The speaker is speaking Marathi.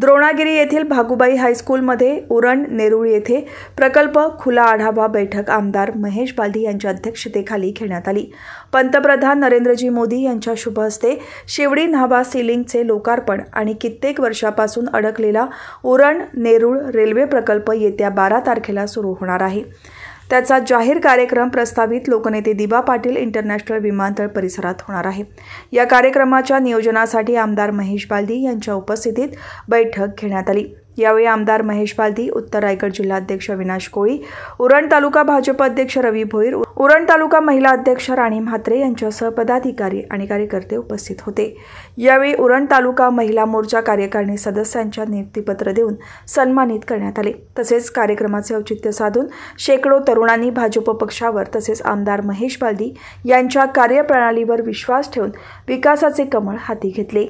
द्रोणागिरी येथील भागुबाई हायस्कूलमध्ये उरण नेरुळ येथे प्रकल्प खुला आढावा बैठक आमदार महेश बालदी यांच्या अध्यक्षतेखाली घेण्यात आली. पंतप्रधान नरेंद्रजी मोदी यांच्या शुभ हस्ते शिवडी न्हावा सिलिंगचे लोकार्पण आणि कित्येक वर्षापासून अडकलेला उरण नेरुळ रेल्वे प्रकल्प येत्या बारा तारखेला सुरू होणार आहे. त्याचा जाहीर कार्यक्रम प्रस्तावित लोकनेते दिबा पाटील इंटरनॅशनल विमानतळ परिसरात होणार आहे. या कार्यक्रमाच्या नियोजनासाठी आमदार महेश बालदी यांच्या उपस्थितीत बैठक घेण्यात आली. यावेळी आमदार महेश पालधी उत्तर रायगड जिल्हाध्यक्ष विनाश कोळी उरण तालुका भाजप अध्यक्ष रवी भोईर उरण तालुका महिला अध्यक्ष राणी म्हात्रे यांच्यासह पदाधिकारी आणि कार्यकर्ते उपस्थित होते. यावेळी उरण तालुका महिला मोर्चा कार्यकारिणी सदस्यांच्या नियुक्तीपत्र देऊन सन्मानित करण्यात आले. तसेच कार्यक्रमाचे औचित्य साधून शेकडो तरुणांनी भाजप पक्षावर तसेच आमदार महेश बालदी यांच्या कार्यप्रणालीवर विश्वास ठेवून विकासाचे कमळ हाती घेतले.